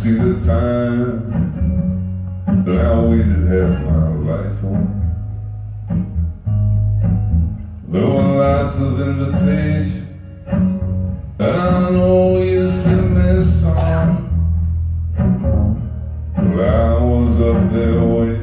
See the time that I waited half my life on. There were lots of invitations, and I know you sent me some. But I was up there waiting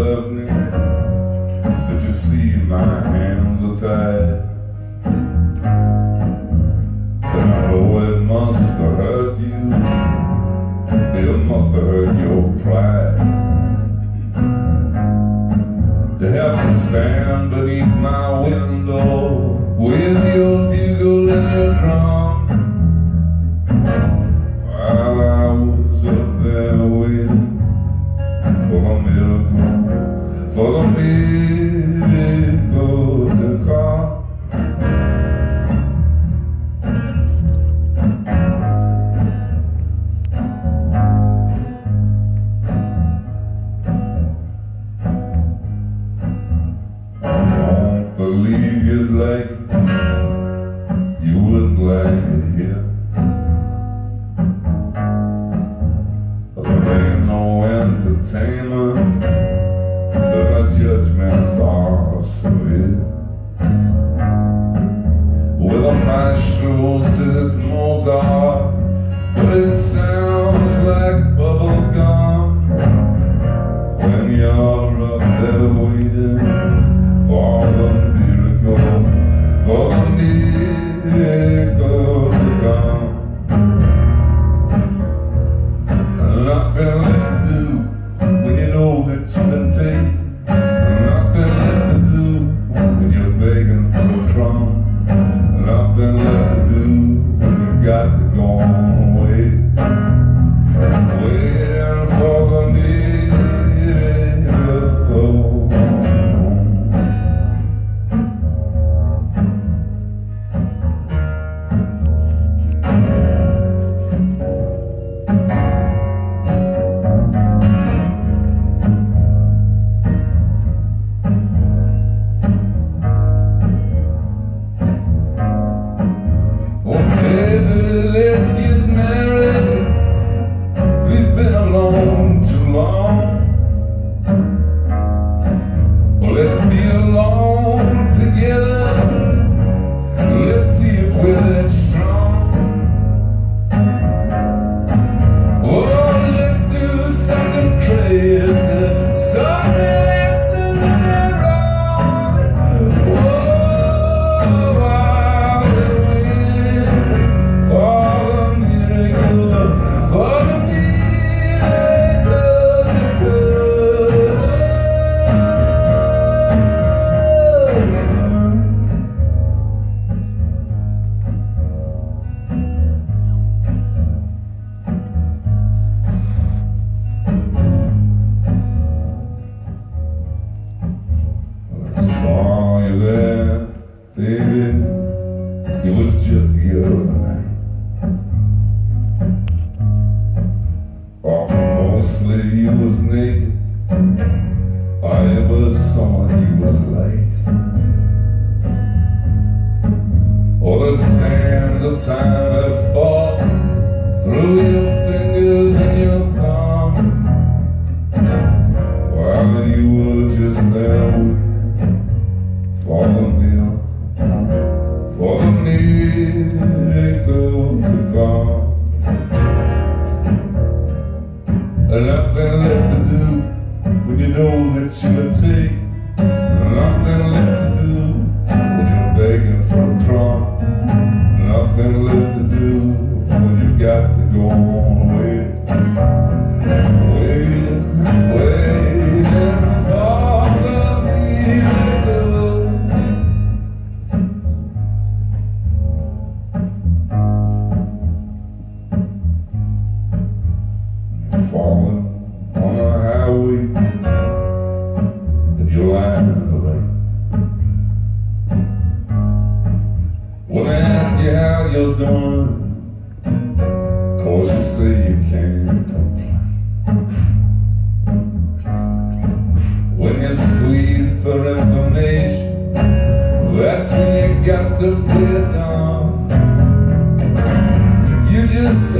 love me, but you see my hands are tied. And I know it must have hurt you, it must have hurt your pride. To have to stand beneath my window with your bugle and your drum. Like it, you wouldn't like it here. There ain't no entertainment, the judgments are severe. With a maestro says it's Mozart, but it for Baby, let's It was just the other night. Oh, mostly he was naked. I was someone he was light. All the sands of time had fallen through your fingers and your thumb. While you were just there waiting for nothing left to do when you know that you would take. Nothing left to do when you're begging for a crumb. Nothing left to do when you've got to go on waiting. Waiting, done Cause you say you can't complain When you're squeezed for information That's when you got to it down. You just